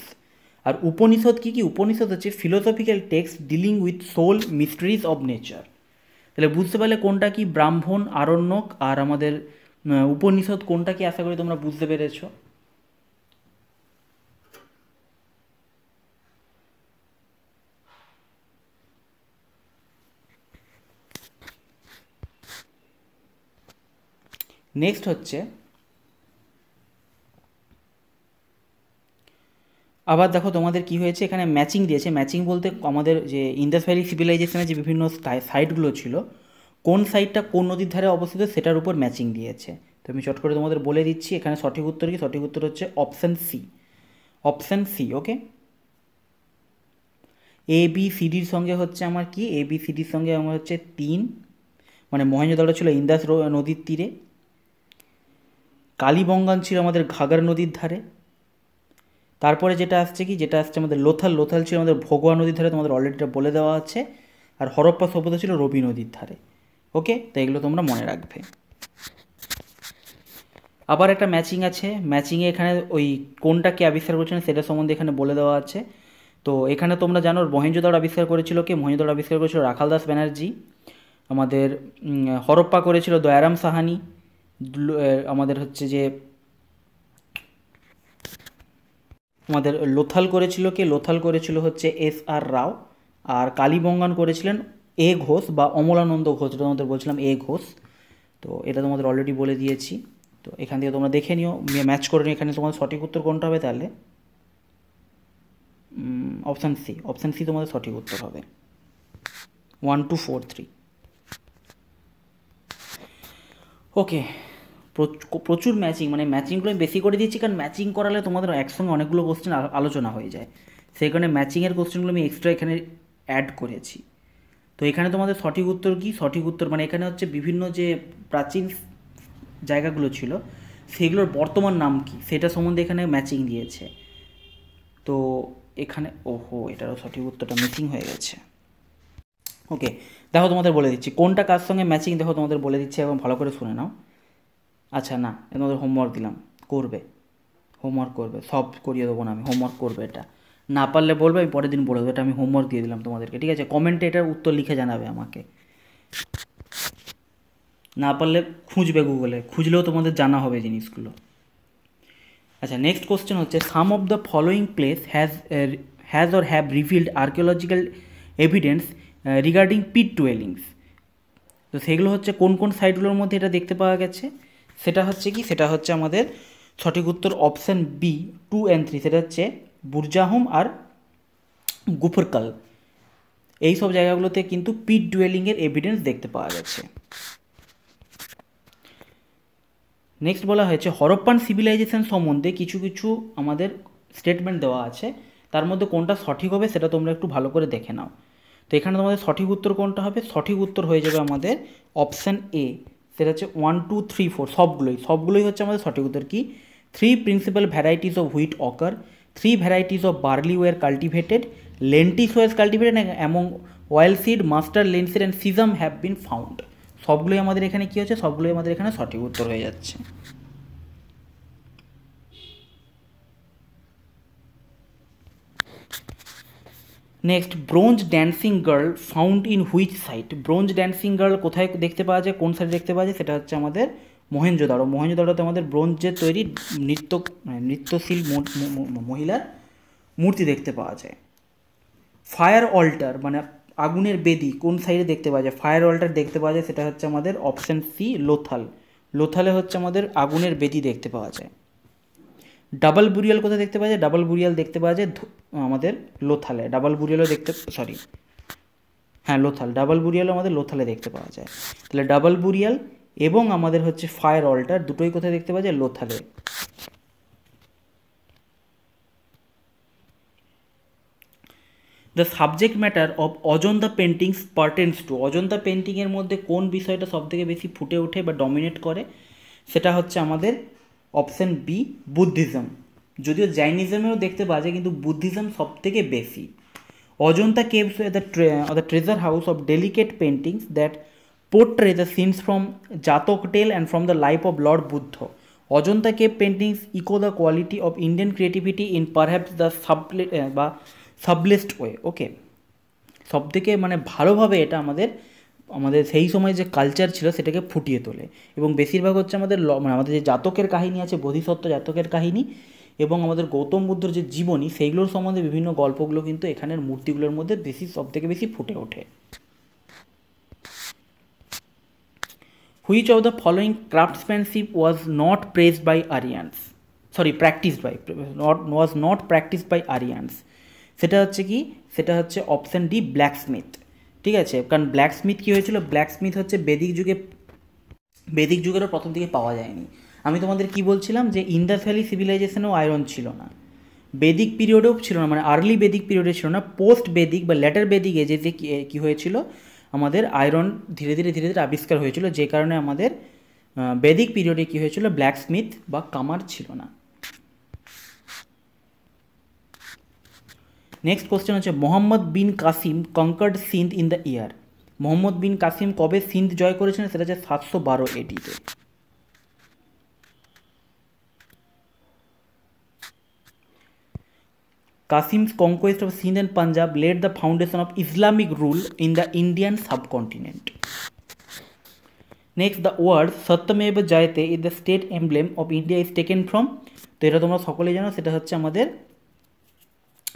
আর উপনিষদ কী কী? উপনিষদ হচ্ছে philosophical text dealing with soul mysteries of nature তাহলে বুঝতে পারলে কোনটা কি? ব্রাহ্মণ, আরণ্যক আর আমাদের উপনিষদ কোনটা কি? আশা করি তোমরা বুঝতে পেরেছ। নেক্সট হচ্ছে আবার দেখো তোমাদের কি হয়েছে? এখানে ম্যাচিং দিয়েছে। ম্যাচিং বলতে আমাদের যে ইন্দাস ভ্যালি সিভিলাইজেশনের যে বিভিন্ন সাইটগুলো ছিল, কোন সাইটটা কোন নদীর ধারে অবস্থিত সেটার উপর ম্যাচিং দিয়েছে। তো আমি চট করে তোমাদের বলে দিচ্ছি, এখানে সঠিক উত্তর কি? সঠিক উত্তর হচ্ছে option C option C okay A B সিডির সঙ্গে হচ্ছে আমার কি? এ বি সিডির সঙ্গে আমার হচ্ছে তিন। মানে মহেন্দ্রদড়া ছিল ইন্দাস নদীর তীরে। কালীবঙ্গান ছিল আমাদের ঘাগর নদীর ধারে। তারপরে যেটা আসছে কি, যেটা আসছে আমাদের লোথাল লোথাল ছিল আমাদের ভগোয়া নদীর ধারে, তোমাদের অলরেডিটা বলে দেওয়া আছে। আর হরপ্পা সভ্যতা ছিল রবি নদীর ধারে। ওকে? তো এগুলো তোমরা মনে রাখবে। আবার একটা ম্যাচিং আছে। ম্যাচিংয়ে এখানে ওই কোনটাকে আবিষ্কার করছেন সেটা সম্বন্ধে এখানে বলে দেওয়া আছে। তো এখানে তোমরা জানো মহেঞ্জোদার আবিষ্কার করেছিল কে? মহেঞ্জোদার আবিষ্কার করেছিল রাখাল দাস ব্যানার্জি। আমাদের হরপ্পা করেছিল দয়ারাম সাহানি। আমাদের হচ্ছে যে আমাদের লোথাল করেছিল কে? লোথাল করেছিল হচ্ছে এস আর রাও। আর কালীবঙ্গান করেছিলেন এ ঘোষ বা অমলানন্দ ঘোষ, যেটা তোমাদের বলছিলাম, এ ঘোষ। তো এটা তোমাদের অলরেডি বলে দিয়েছি। তো এখান থেকে তোমরা দেখে নিও ম্যাচ করে নিও। এখানে তোমাদের সঠিক উত্তর কোনটা হবে তাহলে? অপশান সি অপশান সি তোমাদের সঠিক উত্তর হবে। One two four three okay প্রচুর ম্যাচিং মানে ম্যাচিংগুলো আমি বেশি করে দিচ্ছি কারণ ম্যাচিং করালে তোমাদের একসঙ্গে অনেকগুলো কোশ্চেন আলোচনা হয়ে যায়। সেই কারণে ম্যাচিংয়ের কোশ্চেনগুলো আমি এক্সট্রা এখানে অ্যাড করেছি। তো এখানে তোমাদের সঠিক উত্তর কি? সঠিক উত্তর মানে এখানে হচ্ছে বিভিন্ন যে প্রাচীন জায়গাগুলো ছিল, সেগুলোর বর্তমান নাম কি? সেটা সম্বন্ধে এখানে ম্যাচিং দিয়েছে। তো এখানে, ওহো, এটারও সঠিক উত্তরটা মিসিং হয়ে গেছে। ওকে দেখো তোমাদের বলে দিচ্ছি, কোনটা কার সঙ্গে ম্যাচিং দেখো তোমাদের বলে দিচ্ছি এবং ভালো করে শুনে নাও। আচ্ছা না তোমাদের হোমওয়ার্ক দিলাম। করবে। হোমওয়ার্ক করবে। সব করিয়ে দেবো না আমি। হোমওয়ার্ক করবে এটা। না পারলে বলবে, আমি পরের দিন বলে দেবো। এটা আমি হোমওয়ার্ক দিয়ে দিলাম তোমাদেরকে, ঠিক আছে? কমেন্টে এটার উত্তর লিখে জানাবে আমাকে। না পারলে খুঁজবে গুগলে খুঁজলেও তোমাদের জানা হবে জিনিসগুলো। আচ্ছা নেক্সট কোশ্চেন হচ্ছে some of the following place has has or have revealed archaeological evidence regarding pit dwellings তো সেগুলো হচ্ছে কোন কোন সাইটগুলোর মধ্যে এটা দেখতে পাওয়া গেছে? সেটা হচ্ছে কি? সেটা হচ্ছে আমাদের সঠিক উত্তর option B two and three সেটা হচ্ছে বুরজাহুম আর গুফরকাল। এই সব জায়গাগুলোতে কিন্তু পিট ডুয়েলিংয়ের এভিডেন্স দেখতে পাওয়া গেছে নেক্সট বলা হয়েছে, হরপ্পান সিভিলাইজেশন সম্বন্ধে কিছু কিছু আমাদের স্টেটমেন্ট দেওয়া আছে। তার মধ্যে কোনটা সঠিক হবে সেটা তোমরা একটু ভালো করে দেখে নাও। তো এখানে তোমাদের সঠিক উত্তর কোনটা হবে? সঠিক উত্তর হয়ে যাবে আমাদের অপশান এ সেটা হচ্ছে ওয়ান টু থ্রি ফোর সবগুলোই। সবগুলোই হচ্ছে আমাদের সঠিক উত্তর কি? Three principal varieties of wheat occur three varieties of barley were cultivated lentils were cultivated among oil seed mustard linseed and sesame have been found সবগুলোই আমাদের এখানে কী হচ্ছে? সবগুলোই আমাদের এখানে সঠিক উত্তর হয়ে যাচ্ছে। Next bronze dancing girl found in which site bronze dancing girl কোথায় দেখতে পাওয়া যায়? কোন সাইডে দেখতে পাওয়া যায়? সেটা হচ্ছে আমাদের মহেঞ্জোদাড়ো মহেঞ্জোদাড়োতে আমাদের ব্রোঞ্জের তৈরি নৃত্য মানে নৃত্যশীল মহিলার মূর্তি দেখতে পাওয়া যায়। ফায়ার অল্টার মানে আগুনের বেদি, কোন সাইডে দেখতে পাওয়া যায়? ফায়ার অল্টার দেখতে পাওয়া যায়, সেটা হচ্ছে আমাদের অপশান সি লোথাল লোথালে হচ্ছে আমাদের আগুনের বেদি দেখতে পাওয়া যায়। ডাবল বুরিয়াল কোথায় দেখতে পাওয়া যায়? ডাবল বুরিয়াল দেখতে পাওয়া যায় আমাদের লোথালে। ডাবল বুরিয়ালও দেখতে সরি হ্যাঁ লোথাল। ডাবল বুরিয়ালও আমাদের লোথালে দেখতে পাওয়া যায়। তাহলে ডাবল বুরিয়াল এবং আমাদের হচ্ছে ফায়ার অল্টার দুটোই কোথায় দেখতে পাওয়া যায়? লোথালে। The subject matter of Ajanta paintings pertains to Ajanta পেন্টিংয়ের মধ্যে কোন বিষয়টা সবথেকে বেশি ফুটে ওঠে বা ডমিনেট করে? সেটা হচ্ছে আমাদের অপশান বি বুদ্ধিজম। যদিও জাইনিজমেও দেখতে পাওয়া যায়, কিন্তু বুদ্ধিজম সব থেকে বেশি। Ajanta caves the the treasure house of delicate paintings that portray the scenes from Jataka tale and from the life of Lord Buddha. Ajanta cave paintings echo the quality of Indian creativity in perhaps the subtle, বা subtlest way, ওকে? সব থেকে মানে ভালোভাবে এটা আমাদের আমাদের সেই সময় যে কালচার ছিল সেটাকে ফুটিয়ে তোলে। এবং বেশিরভাগ হচ্ছে আমাদের মানে আমাদের যে জাতকের কাহিনী আছে, বোধিসত্ত্ব জাতকের কাহিনী এবং আমাদের গৌতম বুদ্ধর যে জীবনী, সেইগুলোর সম্বন্ধে বিভিন্ন গল্পগুলো কিন্তু এখানের মূর্তিগুলোর মধ্যে বেশি সব থেকে বেশি ফুটে ওঠে। Which of the following craftsmanship was not pressed by Aryans sorry practice by not was not practiced by Aryans সেটা হচ্ছে কি? সেটা হচ্ছে অপশান ডি ব্ল্যাকস্মিথ ঠিক আছে? কারণ ব্ল্যাক স্মিথ কী হয়েছিল? ব্ল্যাক স্মিথ হচ্ছে বেদিক যুগে, বেদিক যুগেরও প্রথম দিকে পাওয়া যায়নি। আমি তোমাদের কি বলছিলাম? যে ইন্দাস ভ্যালি সিভিলাইজেশনেও আয়রন ছিল না। বেদিক পিরিয়ডেও ছিল না মানে আর্লি বেদিক পিরিয়ডে ছিল না পোস্ট বেদিক বা লেটার বেদিক এজেতে কী হয়েছিল? আমাদের আয়রন ধীরে ধীরে ধীরে ধীরে আবিষ্কার হয়েছিল, যে কারণে আমাদের বেদিক পিরিয়ডে কী হয়েছিল? ব্ল্যাক স্মিথ বা কামার ছিল না। নেক্সট কোশ্চেন হচ্ছে, Muhammad bin Qasim conquered Sindh in the year Muhammad bin Qasim কবে সিন্ধ জয় করেছেন সেটা হচ্ছে সাতশো বারো এডিতে Qasim's conquest of Sindh and Punjab led the foundation of Islamic rule in the Indian subcontinent next the word Satyameva Jayate is the state emblem of India is taken from তো এটা তোমরা সকলেই জানো, সেটা হচ্ছে আমাদের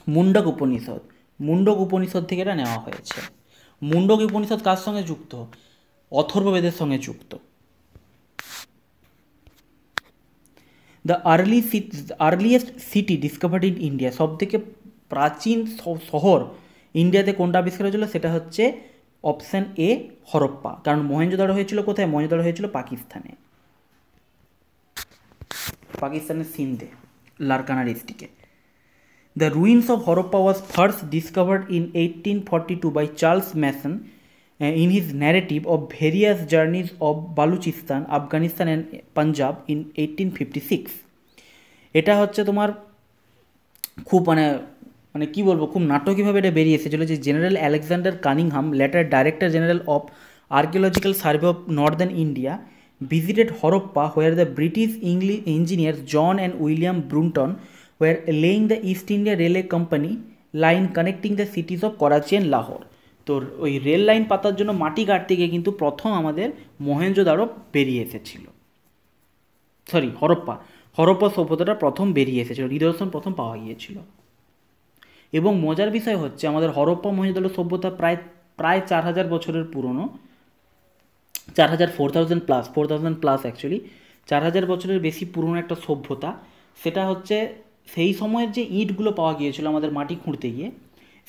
মুন্ডক উপনিষদ। মুন্ডক উপনিষদ থেকে এটা নেওয়া হয়েছে। মুন্ডক উপনিষদ কার সঙ্গে যুক্ত? অথর্ববেদের সঙ্গে যুক্ত। The early city earliest city discovered in India সব থেকে প্রাচীন শহর ইন্ডিয়াতে কোনটা আবিষ্কার হয়েছিল? সেটা হচ্ছে অপশান এ হরপ্পা। কারণ মহেঞ্জোদারো হয়েছিল কোথায়? মহেঞ্জোদারো হয়েছিল পাকিস্তানে। পাকিস্তানের সিন্ধে, লারকানা ডিস্ট্রিক্টে। The ruins first Harappa in first discovered to by Charles Charles in uh, in of various of of Baluchistan Afghanistan and Punjab in Punjab fifty six এটা হচ্ছে তোমার খুব মানে মানে কি বলব খুব নাটকীয়ভাবে এটা বেরিয়ে এসেছিল যে general Alexander Cunningham later director general of archaeological survey of northern India visited Harappa where the British English engineer John and William Brunton were laying the East India Railway Company line connecting the cities of Karachi and Lahore. তো ওই rail line পাতার জন্য মাটি কাটতে গিয়ে কিন্তু প্রথম আমাদের মহেঞ্জোদারো বেরিয়ে এসেছিল। সরি হরপ্পা। হরপ্পা সভ্যতাটা প্রথম বেরিয়ে এসেছিল, নিদর্শন প্রথম পাওয়া গিয়েছিল। এবং মজার বিষয় হচ্ছে, আমাদের হরপ্পা মহেঞ্জোদারো সভ্যতা প্রায় প্রায় চার হাজার বছরের পুরনো। চার হাজার four thousand plus four thousand plus actually চার হাজার বছরের বেশি পুরনো একটা সভ্যতা, সেটা হচ্ছে সেই সময়ের যে ইঁটগুলো পাওয়া গিয়েছিল আমাদের মাটি খুঁড়তে গিয়ে,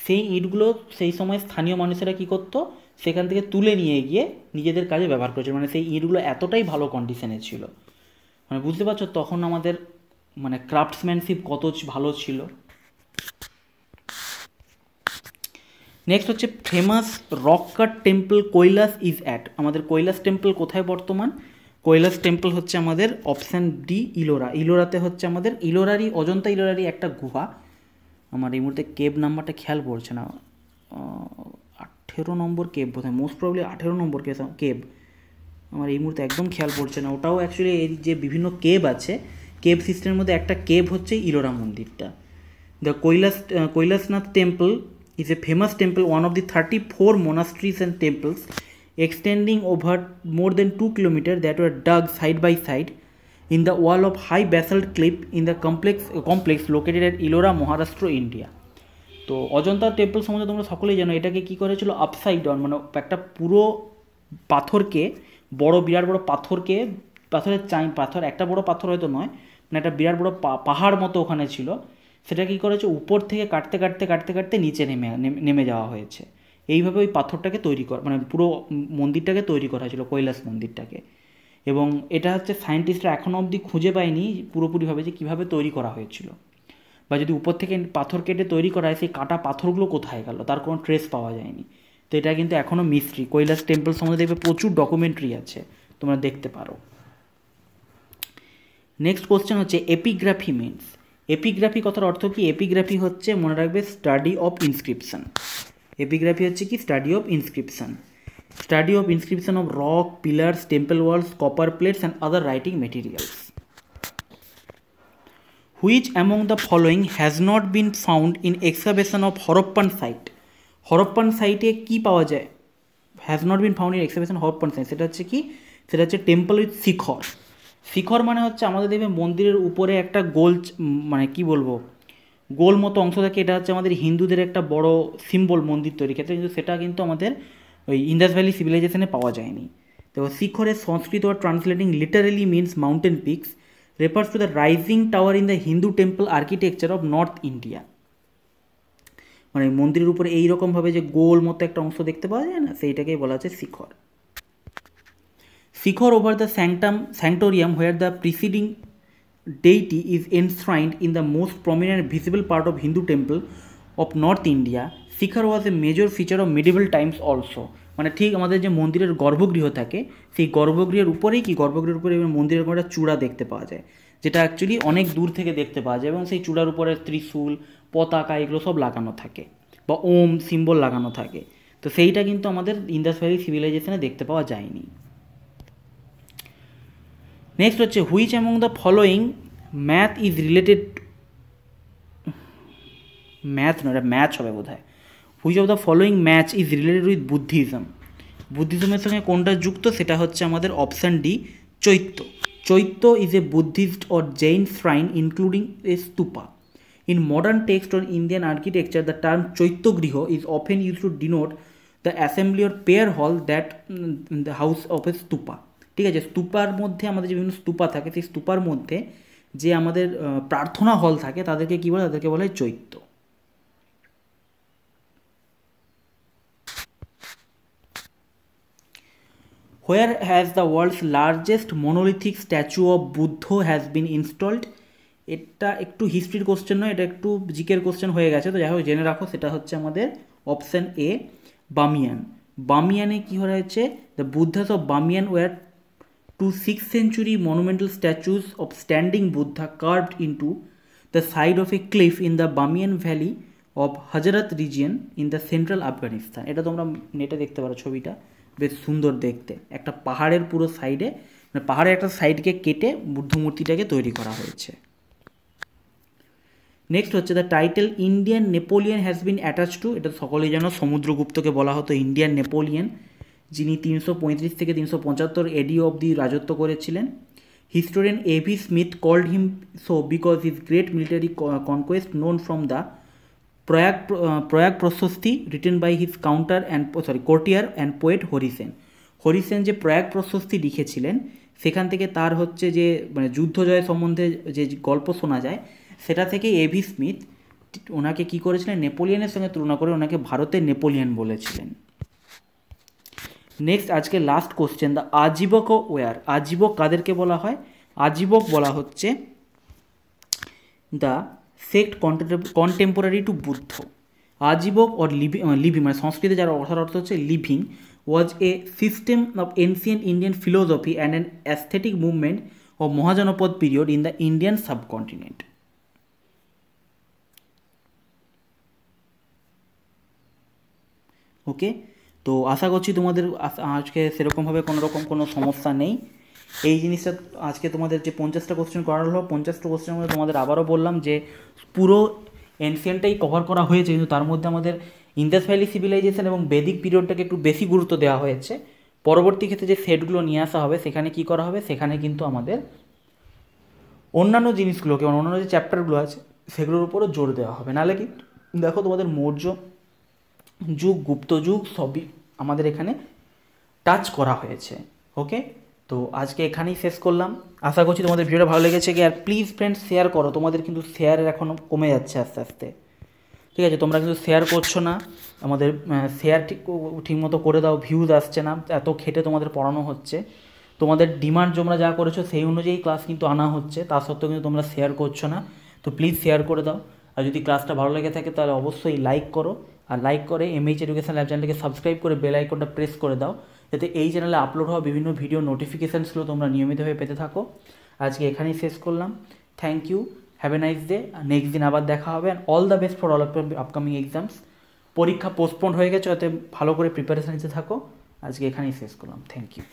সেই ইঁটগুলো সেই সময় স্থানীয় মানুষেরা কী করতো? সেখান থেকে তুলে নিয়ে গিয়ে নিজেদের কাজে ব্যবহার করেছিল। মানে সেই ইঁটগুলো এতটাই ভালো কন্ডিশনে ছিল। মানে বুঝতে পারছ তখন আমাদের মানে ক্রাফটসম্যানশিপ কত ভালো ছিল। নেক্সট হচ্ছে famous rock cut temple Kailash is at আমাদের কৈলাস টেম্পল কোথায় বর্তমান? কৈলাস টেম্পল হচ্ছে আমাদের অপশান ডি ইলোরা। ইলোরাতে হচ্ছে আমাদের ইলোরারই অজন্তা ইলোরারই একটা গুহা। আমার এই মুহূর্তে কেব নাম্বারটা খেয়াল পড়ছে না। আঠেরো নম্বর কেব বোধহয় মোস্ট প্রবলি আঠেরো নম্বর কেব। আমার এই মুহূর্তে একদম খেয়াল পড়ছে না। ওটাও অ্যাকচুয়ালি এই যে বিভিন্ন কেব আছে, কেব সিস্টেমের মধ্যে একটা কেব হচ্ছে ইলোরা মন্দিরটা। The Kailash Kailashnath temple is a famous temple one of of the 34 monasteries and temples extending over more than 2 kilometers that were dug side by side in the wall of high basalt cliff in the complex, complex located at Ilora, Maharashtra, India. তো Ajanta temple সম্বন্ধে তোমরা সকলেই জানো এটাকে কী করেছিল? Upside down মানে একটা পুরো পাথরকে বড় বিরাট বড় পাথরকে পাথরের চাই পাথর একটা বড় পাথর হয়তো নয় মানে একটা বিরাট বড় পাহাড় মতো ওখানে ছিল। সেটা কী করেছে? উপর থেকে কাটতে কাটতে কাটতে কাটতে নিচে নেমে নেমে যাওয়া হয়েছে। এইভাবে ওই পাথরটাকে তৈরি করা মানে পুরো মন্দিরটাকে তৈরি করা হয়েছিল, কৈলাস মন্দিরটাকে। এবং এটা হচ্ছে সায়েন্টিস্টরা এখনও অবধি খুঁজে পায়নি পুরোপুরিভাবে যে কীভাবে তৈরি করা হয়েছিল। বা যদি উপর থেকে পাথর কেটে তৈরি করা হয়, সেই কাটা পাথরগুলো কোথায় গেল? তার কোনো ট্রেস পাওয়া যায়নি। তো এটা কিন্তু এখনও মিস্ট্রি কৈলাস টেম্পল সম্বন্ধে দেখবে প্রচুর ডকুমেন্টারি আছে, তোমরা দেখতে পারো। নেক্সট কোশ্চেন হচ্ছে এপিগ্রাফি মিনস এপিগ্রাফি কথার অর্থ কি? এপিগ্রাফি হচ্ছে, মনে রাখবে স্টাডি অফ ইনস্ক্রিপশন এপিগ্রাফি হচ্ছে কি? Study of inscription study of inscription of rock pillars temple walls copper plates and other writing materials which among the following has not been found in excavation of Harappan site Harappan সাইটে কি পাওয়া যায়? Has not been found in excavation Harappan site সেটা হচ্ছে কি? সেটা হচ্ছে temple with শিখর। শিখর মানে হচ্ছে আমাদের দেখবে মন্দিরের উপরে একটা গোল মানে কি বলব? গোল মতো অংশ থাকে, এটা হচ্ছে আমাদের হিন্দুদের একটা বড় সিম্বল মন্দির তৈরি ক্ষেত্রে, কিন্তু সেটা কিন্তু আমাদের ওই ইন্দাস ভ্যালি সিভিলাইজেশনে পাওয়া যায়নি। তো শিখরের Sanskrit word translating literally means mountain peaks refers to the rising tower in the Hindu temple architecture of north India মানে মন্দিরের উপরে এইরকমভাবে যে গোল মতো একটা অংশ দেখতে পাওয়া যায় না, সেইটাকেই বলা হচ্ছে শিখর। Shikhara over the sanctum sanctorum where the preceding deity is enshrined in the most prominent visible part of Hindu temple of North India. Sikhar was a major feature of medieval times also. মানে ঠিক আমাদের যে মন্দিরের গর্ভগৃহ থাকে, সেই গর্ভগৃহের উপরেই কি গর্ভগৃহের উপরে মন্দিরের কোনো একটা চূড়া দেখতে পাওয়া যায়, যেটা অ্যাকচুয়ালি অনেক দূর থেকে দেখতে পাওয়া যায় এবং সেই চূড়ার উপরে ত্রিশূল, পতাকা এগুলো সব লাগানো থাকে বা ওম সিম্বল লাগানো থাকে তো সেইটা কিন্তু আমাদের ইন্দাস ভ্যালি সিভিলাইজেশনে দেখতে পাওয়া যায়নি নেক্সট হচ্ছে which among the following math is related math নয় এটা ম্যাচ হবে বোধ হয় which of the following match is related with Buddhism বুদ্ধিজমের সঙ্গে কোনটা যুক্ত? সেটা হচ্ছে আমাদের option D chaitya. Chaitya is a Buddhist or Jain shrine including a stupa in modern text on Indian architecture the term chaityagriha is often use to denote the assembly or prayer hall that the house of a stupa ঠিক আছে, স্তূপার মধ্যে আমাদের যে বিভিন্ন স্তূপা থাকে, সেই স্তূপার মধ্যে যে আমাদের প্রার্থনা হল থাকে, তাদেরকে কী বলে? তাদেরকে বলে chaitya. Where has the world's largest monolithic statue of Buddha has been installed এটা একটু হিস্ট্রির কোশ্চেন নয়, এটা একটু জিকের কোশ্চেন হয়ে গেছে, তো যাই হোক, জেনে রাখো, সেটা হচ্ছে আমাদের অপশান এ বামিয়ান বামিয়ানে কী হয়েছে? The Buddhas of Bamiyan were two 6th century monumental statues of standing Buddha carved into the side of a cliff in the Bamiyan Valley of Hajarat region in the central Afghanistan এটা তোমরা নেটে দেখতে পারো ছবিটা। বেশ সুন্দর দেখতে। একটা পাহাড়ের পুরো সাইডে মানে পাহাড়ের একটা সাইডকে কেটে বুদ্ধ মূর্তিটাকে তৈরি করা হয়েছে। নেক্সট হচ্ছে the title Indian Napoleon has been attach to এটা সকলেই যেন সমুদ্রগুপ্তকে বলা হতো ইন্ডিয়ান নেপোলিয়ান যিনি তিনশো পঁয়ত্রিশ থেকে তিনশো পঁচাত্তর এডি অবধি রাজত্ব করেছিলেন। Historian A V Smith called him so because his great military conquest known from the Prayag Prayag Prashasti written by his counter and sorry courtier and poet Harisena Harisena যে প্রয়াগ প্রশস্তি লিখেছিলেন, সেখান থেকে তার হচ্ছে যে মানে যুদ্ধ জয় সম্বন্ধে যে গল্প শোনা যায়, সেটা থেকে এভি স্মিথ ওনাকে কি করেছিলেন? নেপোলিয়নের সঙ্গে তুলনা করে ওনাকে ভারতের নেপোলিয়ন বলেছিলেন। নেক্সট আজকে last question the Ajivika were Ajivika কাদেরকে বলা হয়? আজীবক বলা হচ্ছে the sect contemporary to Buddha. Ajivika or living living মানে সংস্কৃতে যার অর্থার অর্থ হচ্ছে living was a system of ancient Indian philosophy and an ascetic movement of Mahajanapada period in the Indian subcontinent okay তো আশা করছি তোমাদের আজকে সেরকমভাবে কোনো রকম কোনো সমস্যা নেই। এই জিনিসটা আজকে তোমাদের যে পঞ্চাশটা কোশ্চেন করা হলো, পঞ্চাশটা কোশ্চেনের মধ্যে তোমাদের আবারও বললাম যে পুরো এনসিয়েন্টটাই কভার করা হয়েছে, কিন্তু তার মধ্যে আমাদের ইন্দাস ভ্যালি সিভিলাইজেশন এবং বেদিক পিরিয়ডটাকে একটু বেশি গুরুত্ব দেওয়া হয়েছে। পরবর্তী ক্ষেত্রে যে সেটগুলো নিয়ে আসা হবে, সেখানে কি করা হবে, সেখানে কিন্তু আমাদের অন্যান্য জিনিসগুলোকে, অন্যান্য যে চ্যাপ্টারগুলো আছে, সেগুলোর উপরও জোর দেওয়া হবে। নাহলে কি? দেখো তোমাদের মৌর্য যুগ, গুপ্ত যুগ, সবই আমাদের এখানে টাচ করা হয়েছে ওকে তো আজকে এখানেই শেষ করলাম। আশা করছি তোমাদের ভিডিওটা ভালো লেগেছে কি, আর প্লিজ ফ্রেন্ডস শেয়ার করো। তোমাদের কিন্তু শেয়ারের এখনও কমে যাচ্ছে আস্তে আস্তে, ঠিক আছে? তোমরা কিন্তু শেয়ার করছ না। আমাদের শেয়ার ঠিক ঠিকমতো করে দাও ভিউজ আসছে না, এত খেটে তোমাদের পড়ানো হচ্ছে। তোমাদের ডিমান্ড তোমরা যা করেছ সেই অনুযায়ী ক্লাস কিন্তু আনা হচ্ছে, তা সত্ত্বেও কিন্তু তোমরা শেয়ার করছ না। তো প্লিজ শেয়ার করে দাও। আর যদি ক্লাসটা ভালো লেগে থাকে তাহলে অবশ্যই লাইক করো। আর লাইক করে এমএইচ এডুকেশন ল্যাব চ্যানেলকে সাবস্ক্রাইব করে বেল আইকনটা প্রেস করে দাও, যাতে এই চ্যানেলে আপলোড হওয়া বিভিন্ন ভিডিও নোটিফিকেশানসগুলো তোমরা নিয়মিতভাবে পেতে থাকো। আজকে এখানেই শেষ করলাম। Thank you have a nice day next দিন আবার দেখা হবে and all the best for all upcoming exams পরীক্ষা পোস্টপোন্ড হয়ে গেছে, যাতে ভালো করে প্রিপারেশান নিতে থাকো। আজকে এখানেই শেষ করলাম। Thank you